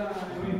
ಇವಾಗ